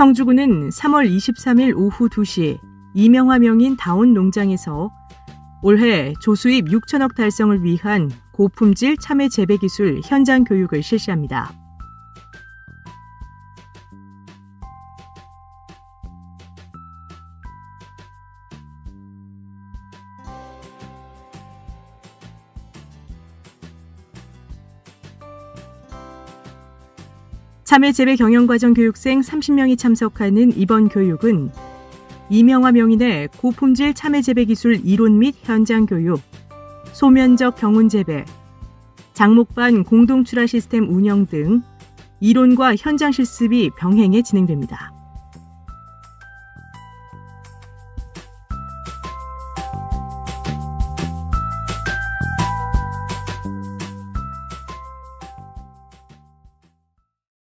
성주군은 3월 23일 오후 2시 이명화 명인 다운 농장에서 올해 조수입 6천억 달성을 위한 고품질 참외 재배 기술 현장 교육을 실시합니다. 참외 재배 경영과정 교육생 30명이 참석하는 이번 교육은 이명화 명인의 고품질 참외 재배 기술 이론 및 현장 교육, 소면적 경운 재배, 장목반 공동 출하 시스템 운영 등 이론과 현장 실습이 병행해 진행됩니다.